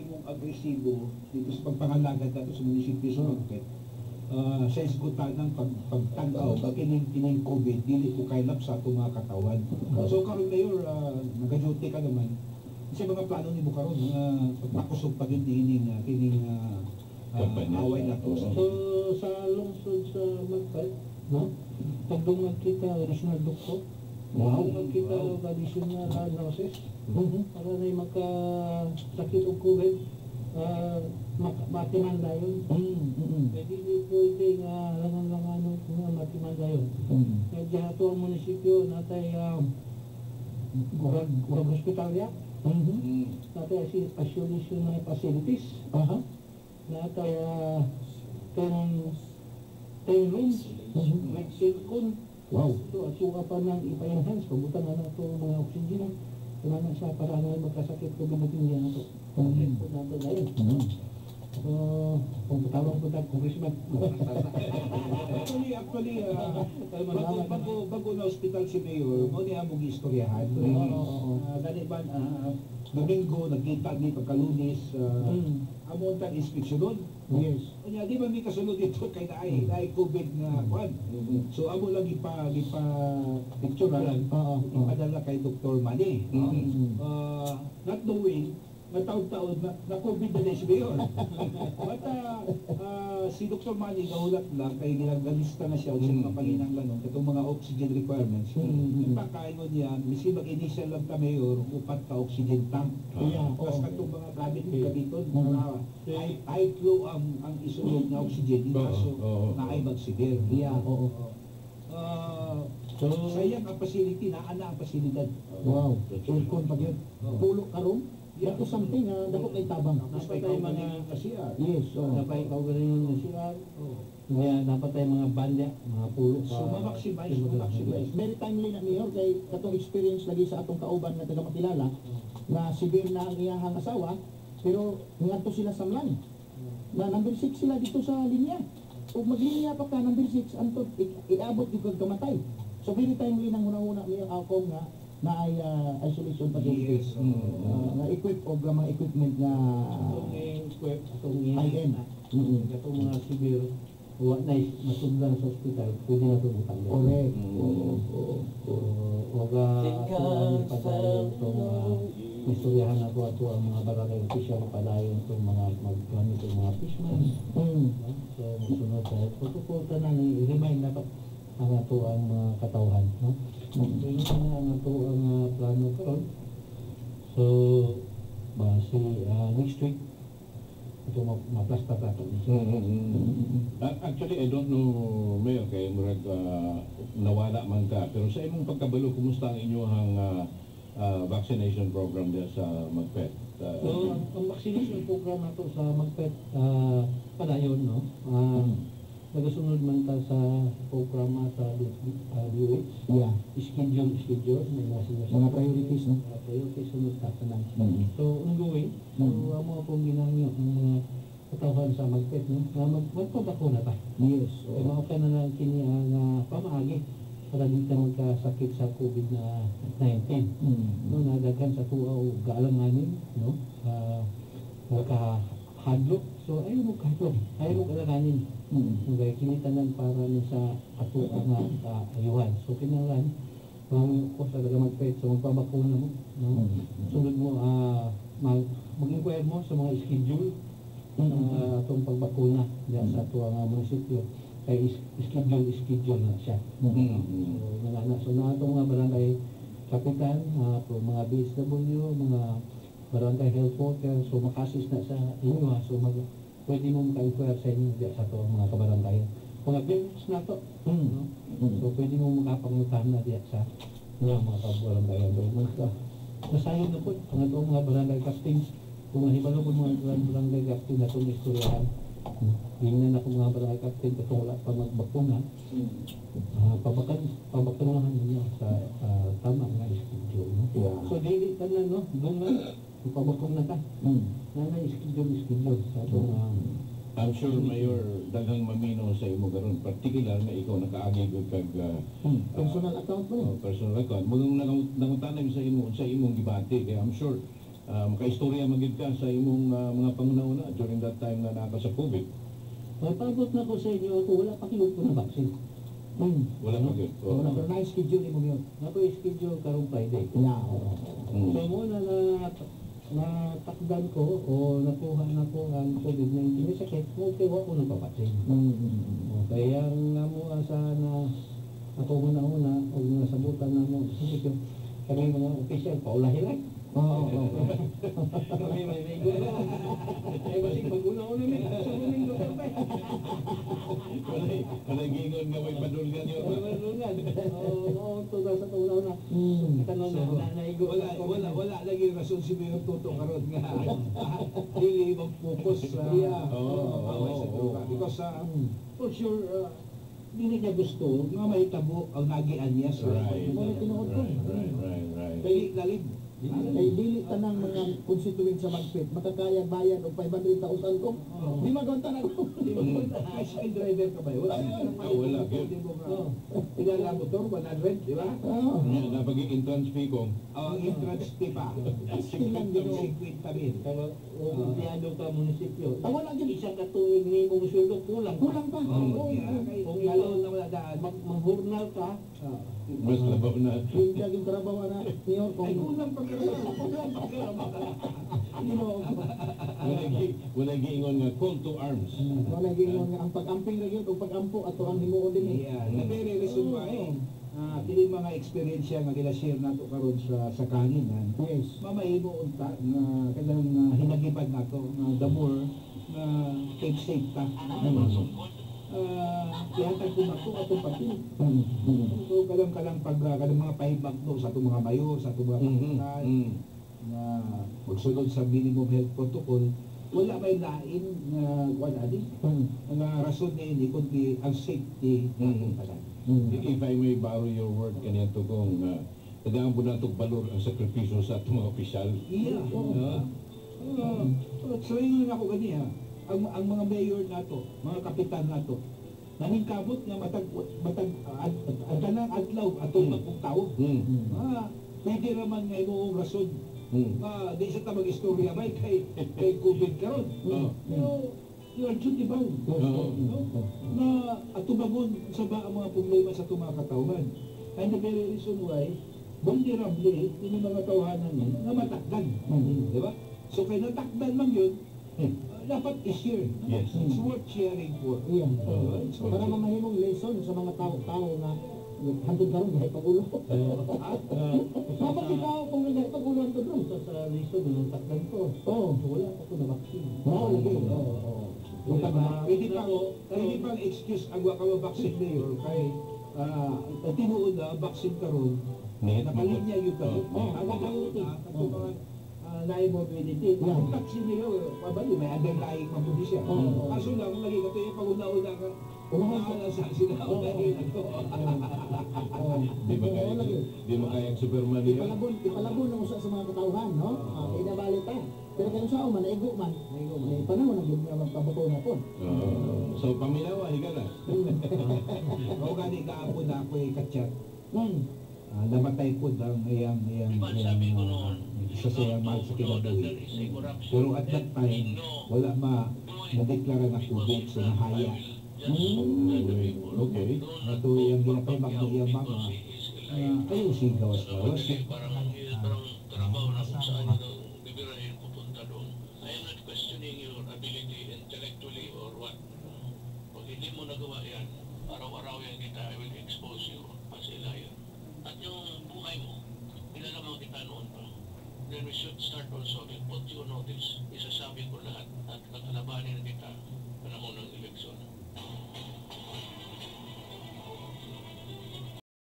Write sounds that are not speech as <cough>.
mong agresibo dito sa pagpangalagad nato sa munisipyo sa Magpet. Uh, sa isgutan ng pag, pagtanggaw, pag kining, kining COVID, dili ko kailap sa itong mga katawan. So karon Mayor, uh, nag-duty ka naman. Kasi mga plano ni mo karon nga pagpakusog pa din kining uh, kining uh, Kampanya. away na to. So, sa lungsod sa Magpay, no? Pagdungag kita, original doktor. Wow. Pagdungag kita, traditional nurses. Para na yung magkasakit o COVID, uh, matimanda yun. Pwede di pwede nga langan-langan nga matimanda yun. Kaya diyan ito ang munisipyo natay um, Gurag, Gurag Hospital ya. Natay asi- isolation na facilities. Natay uh, ten, ten rooms. May silicone. Wow. So, at suka pa ng ipa-enhance, pabutan na ito mga oxygen. Kaya na siya para na magkasakit ko binatin niya ito. Kung nato na yun. So, kung tawag ko na congressman. Actually, actually, uh, bago, bago, bago na hospital si Mayor, mo niya mong istoryahan. Oo. Uh, Gani ba, uh, Domingo, nagkita ni pagkalunis, uh, Mm. amon tang inspeksyon doon. Yes. Kanya, di ba may kasunod dito kay naay, naay COVID nga kwan. So, amo lang ipa, ipa picturean, Oo, oo. ipadala kay Dr. Manny. Mm. Uh, not knowing, na taon-taon na, na COVID na din si <laughs> Mayor. But uh, uh, si Dr. Manny gahulat lang kay ginaggalista na siya sa mga panginanglanon katong mga oxygen requirements. Mm. Ipakaingon niya, misi mag-initial lang ka Mayor, upat ka oxygen tank. Yeah, Tapos oo. katong mga gamit ni Kabiton, Mm. mga high, high flow ang, ang isulog na oxygen, Oo, kaso oo. na ay magsibir. Yeah, oo. Uh, So, sayang ang facility, naana ang pasilidad. wow. Silicone pa yun. Pulo karon. Dato something na dapat kay tabang. May tayo mga kasiya. Yes, oh. Dapat ikaw ganun yung siya. Kaya dapat tayo mga banda, mga pulo. So, ma-maximize, ma-maximize. Very timely na mayor kay katong experience lagi sa atong kauban nga taga Matilala na severe na ang iyahang asawa pero ngadto sila sa Mlan. Na number 6 sila dito sa linya. Ug maglinya pa ka number 6 antot i- iabot yung kagkamatay. So very timely nang una-una mayor ako nga na ay ah, isolation facilities. Yes. Ah, nga equip og mga equipment Itong equip, itong high-end. Mm-mm. itong mga severe, wa na masundang sa ospital, pwede na ito butang yan. Correct. Wag tuwan pa tayo itong uh, istoryahan na to ato ang mga barangay official padayon itong mga maggamit itong mga fishman. No? So, musunod tayo. Protocol na ni remind na ang ato ang mga katawhan. No? Yun na ang ato ang uh, plano karon. So, base uh, next week, ito ma- maplasta pa ito. A- Actually, I don't know, Mayor, kay murag ah, nawala man ka. Pero sa imong pagkabalo, kumusta ang inyong ah, ah, vaccination program diya sa Magpet? Ah, So, ang, ang vaccination program nato sa Magpet, uh, padayon, no? Uh, nagasunod man ta sa programa sa uh, DOH. Yeah. Schedule, schedule, may mga sinasabi. Mga priorities, no? Mga priorities, sunod ta sa lang. Mm. So, ongoing. So, Mm. amo akong ginangyo ang mga katawhan sa Magpet, no? Na mag, magpabakuna ta. Yes. Kaya mao ka na lang kini ang uh, pamaagi para di ka magkasakit sa COVID-19. Mm. no nadagan sa tuwa o gaalanganin no uh, nakahadlok so ayaw mo kahadlok ayaw mo kalanganin Mm. kaya kinitanan para ni sa ato nga uh, ayuhan. So kinahanglan kung ko sa daga magpait so magpabakuna mo. No? Mm. sunod mo ah mag mag-inquire mo sa mga schedule uh, atong pagbakuna diyan sa ato nga munisipyo. Kay is- schedule schedule na siya. Mm. So, mga na, so na itong mga barangay kapitan, uh, mga BSW, mga barangay health worker, so makasis na sa inyo ha, so mag, pwede mo maka-inquire sa inyo diya sa to, mga kabarangay. Mga business na to, Mm. no? Mm. so pwede mo makapangutan na diya sa mga mga kabarangay. So, mga, nasayon na po, ang itong mga barangay captain, kung mahibalo po mga barangay captain na itong istoryahan, Hingnan ako mga barangay captain katong wala pa magbakuna. Uh, pabakan, pabakunahan ninyo sa ah, tama nga schedule. No? Yeah. So, dili ka na, no? Doon na, pabakuna ka. Mm. Na na schedule, schedule. Sa itong, ah, I'm sure, Mayor, daghang mamino sa imo garon. Particular nga ikaw nakaagi ko kag ah, Mm. Personal account mo oh, personal account. Mugang nangutanay sa imo sa imong gibati kaya I'm sure uh, makaistorya magid ka sa imong ah, mga pangunahuna during that time na naka sa COVID. Napabot na ko sa inyo ako, wala pa kinuha ko na vaccine. Hmm. Wala pa gyud. Oo. Wala pa na-schedule mo yun. Ako schedule karong Friday. Yeah, oo. Mm. So muna na natakdan ko o nakuha na ko ang COVID-19 yung sakit, okay, wala ko nagpapatsin. Mm. Kaya nga mo sana ako muna-una o nasabutan na mo, sige <laughs> ko, kami mga official, paulahin lang. Oo, oo, oo. <laughs> Kami may may gulo. Ay, basig pag-una-una may sumuling doktor pa. Wala wala gingon nga may padulgan yun. Pag-una-una. Oo, oo, tugas sa una-una. Tanong na, na, naigo. wala wala wala rason si Mayor Toto karon nga <laughs> dili mag-focus sa Yeah. Sa droga oo. because uh, for sure uh, dili niya gusto nga mahitabo ang nagian niya sa Right. Ko. Right, right, right, right. Dili lalim. Kay dili tanang mga constituent sa Magpit makakaya bayad og 500,000 ko. Di magunta na ko. Bicycle driver ka ba? Wala Ah, wala. Ilan lang motor? 100, di ba? Oo. Nya napagi entrance fee ko. Ang entrance fee pa. 50 mil. Pero kung empleyado ka munisipyo, Ah, wala yun. isang katuwing ni mong sweldo kulang. Kulang pa. Mm. Oo. Kung lalo na wala daan. Mag manghurnal ka, Mas labaw na. Yung jaging trabaho na Mayor Ay, kung kulang. Kulang pagkakaroon. Wala gi wala giingon nga call to arms. wala gingon nga ang pag-amping ra gyud og pag-ampo ato ang himuon din eh. Yeah, na very reason why ah kini mga experience nga gila-share nato karon sa sa kaningan. Yes. Mamahimo unta nga kanang hinagibad nato nga the more na safe safe ta. Ah, ihatag ko nato atong pati. So kalang kalang pag uh, kanang mga pahibag no sa atong mga mayor, sa atong mga kapitan Mm. na magsunod sa minimum health protocol, wala may lain nga wala di. Ang uh, rason ni ini kundi ang safety ng Mhm. kasan. If I may borrow your word kaniya to kung uh, tagaan po nato balor ang sakripisyo sa atong mga opisyal. Iya. Ah. Uh, so yun ako gani ha. Ang, ang mga mayor nato, mga kapitan nato, naningkamot nga matag matag ad, ad, tanang adlaw atong Mm. magpugtaw. Mm. Ah, pwede raman nga imong rason. Mm. Ah, di sa ta mag-istorya bay kay kay COVID karon. Oo. Pero you are duty bound. Oo. No? Na atubangon sa ba ang mga problema sa mga katawan. And the very reason why vulnerable yung mga tawanan yun na matakdan. Di ba? So kaya natakdan man yun, Hmm. Ah, dapat i-share. Yes. It's worth sharing for. Iya. Oo. So, Para mamahimong lesson sa mga tao-tao na hantod karon gahay pagulo. <laughs> ah, Dapat ikaw kung gahay pagulo hantod ron. ito sa liso, nung takdan ko. Oo. Wala pa ko na vaccine. Oo, lagi. Oo, oo. Pwede pang, pwede pang excuse ang wakawa vaccine mayor kay ah, ang tinuod na vaccine karon Net. nakalinya yun ka. Oo. Oh, ang wakawa na kato mga ah, lahi mobility. Yeah. Vaccine mayor, pabali may underlying mabuti siya. Oo. Kaso lang, lagi ka ito yung pag-una-una ka. Unahan sa sila. <laughs> Di ba kaya di mo kaya Superman niya? Ipalabon, ipalabon ng usa sa mga katauhan, no? Ah, kay nabalit ta. Pero kung sa man naigo man, naigo man. Eh, panahon na gyud nga magpabuto na po. So paminawa higala. <laughs> Ako gani kaapon na ako yung kachat. Hmm. Ah, namatay po ang iyang iyang iyang ah, isa sa iyang mahal sa kinabuhi. Pero at that time, wala ma nadeklara na kubot sa nahaya. Okay. Ato yung ginapay ng iyang mga ah, ayaw sigawas gawas. parang parang trabaho na kung saan nyo daw bibirahin pupunta doon. I am not questioning your ability intellectually or what. Pag hindi mo nagawa yan, araw-araw yan kita, I will expose you as a liar at yung buhay mo, nilalaman kita noon pa. Then we should start also with what you notice. Isasabi ko lahat at kakalabanin kita panahon ng eleksyon.